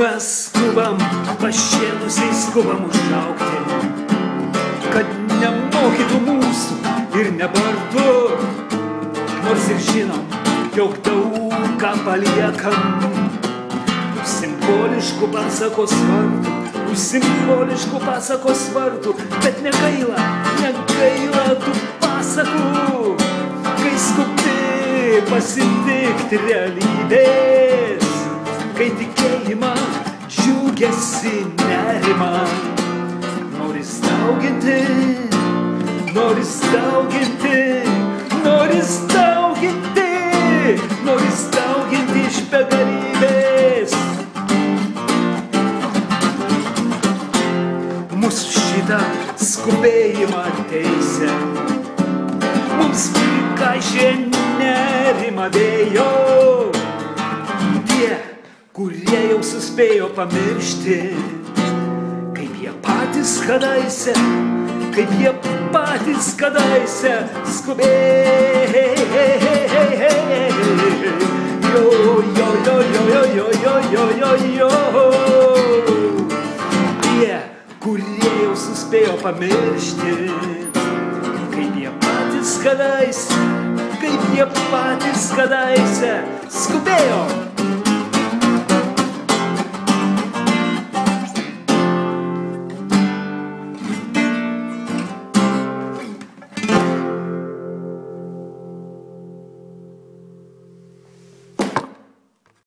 skubam, pašėlusiai skubam užaukti, kad nemokytų mūsų ir nebartų, nors ir žinom, jog daug ką paliekam. Už simboliškų pasakos vartų, už simboliškų pasakos vartų, bet negaila, negaila tų pasakų, kai skubi pasitikti realybės, džiugesi nerimą. Nori stauginti, nori stauginti, nori stauginti, nori stauginti iš begalybės. Mūsų šitą skubėjimą teisę mums prikaišė nerima vėjo. Tie, kurie jau suspėjo pamiršti, kaip jie patys kadaise, kaip jie patys kadaise skubėjo. Jo, jo, jo, jo, jo, jo, jo, jo, jo, jo. Tie, kurie jau suspėjo pamiršti, kaip jie patys kadaise, kaip jie patys kadaise skubėjo.